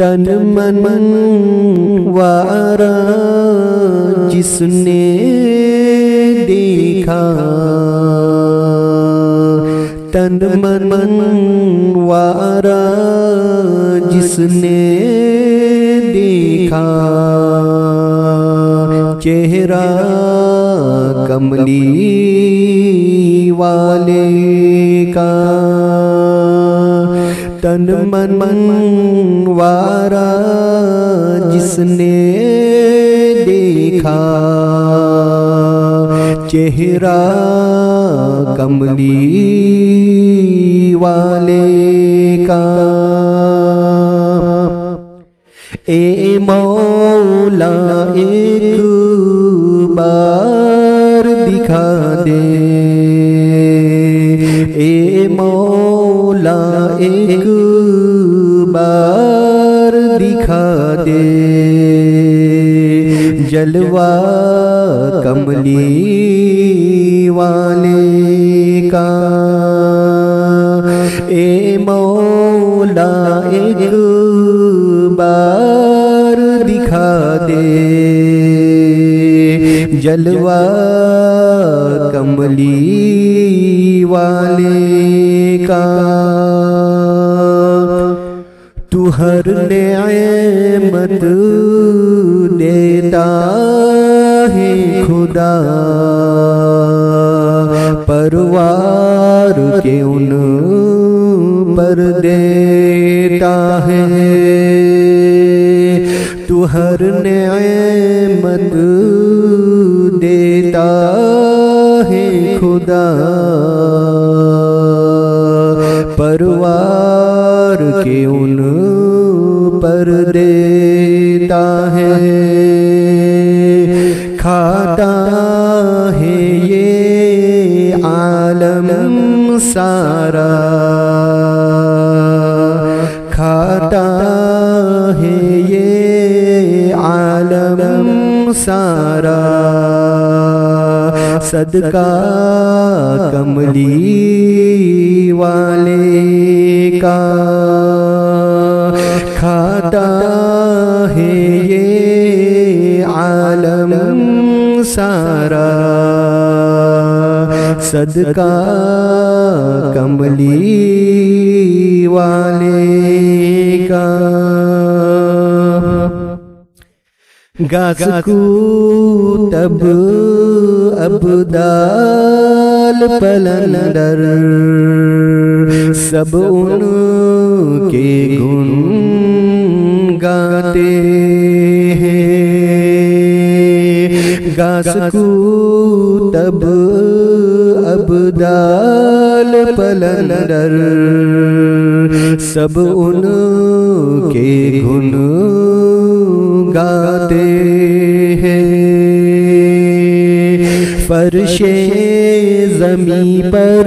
तन मन वारा जिसने देखा। तन मन वारा जिसने देखा। चेहरा कमली वाले का। तन मन वारा जिसने देखा चेहरा कमली वाले का। ए मौला एक बार दिखा दे। जलवा कमली वाले का। ए मौला, एक बार दिखा दे। जलवा कमली वाले का। तू हर नेमत देता खुदा, परवार के उन पर देता है। तू हर नेमत देता है खुदा, परवार के उन पर देता है। सारा खाता है ये आलम सारा। सदका कमली वाले का खाता है ये आलम सारा। सदका कमली वाले का। गास को तब अब दाल पलंदर। सब उन के गुण गाते हैं। गास को तब अब दाल पलंदर। सब उन के गुण गाते हैं। फर्शे जमी पर,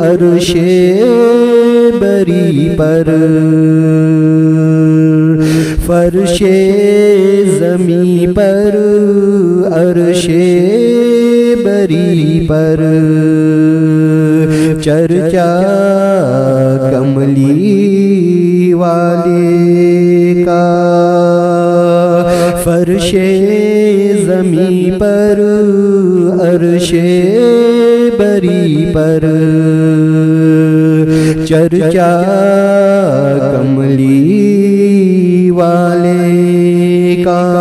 अरशे बरी पर। फर्शे जमी पर, अरशे बरी पर। चर्चा कमली वाले का? फर्शे जमी पर, अरशे बरी पर। चर्चा कमली वाले का?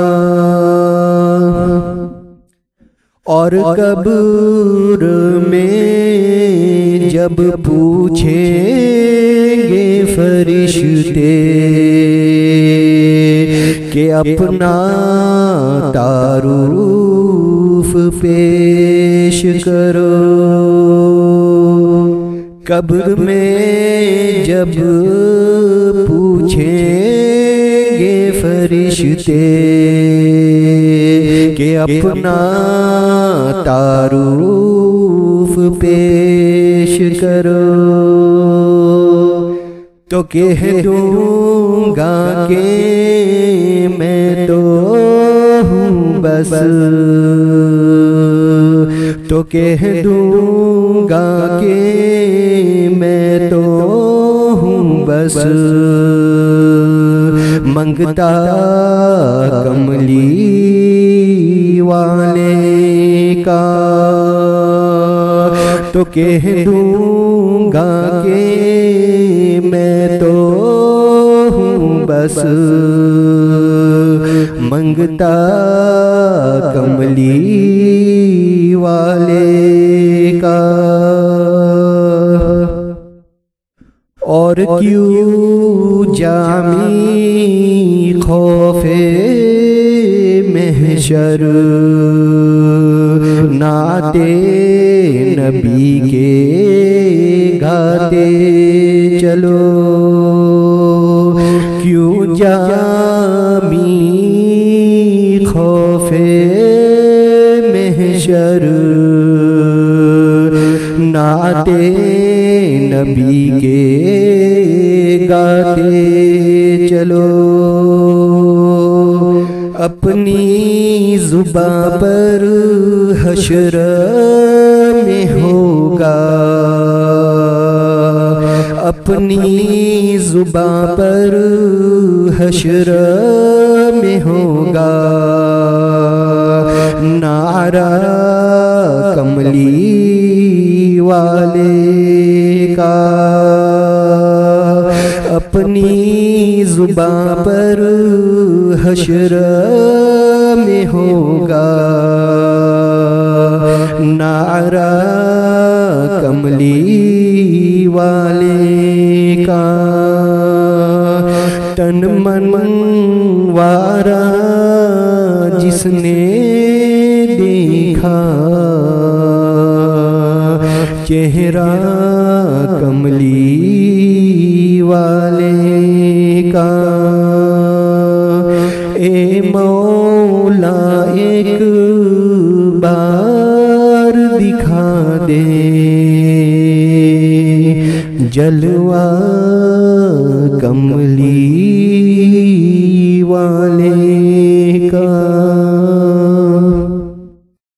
और कब्र में जब पूछेंगे फरिश्ते कि अपना तारूफ पेश करो। कब्र में जब पूछेंगे फरिश्ते के अपना तारूफ पेश करो तो कह दूँगा के मैं तो हूँ बस। तो कह दूँगा के मैं तो हूँ बस। मंगता कमली वाले का। तो कह दूँगा के मैं तो हूँ बस। मंगता कमली वाले का। और क्यों जामी खौफे महशर? नाते गाते चलो। अपनी जुबा पर हशर में होगा। अपनी जुबा पर हशर में होगा। नारा कमली वाले का अपनी जुबा पर हशर में होगा। नारा कमली वाले का तन मन वारा जिसने देखा। चेहरा कमली दे। जलवा कमली